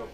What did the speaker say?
Go.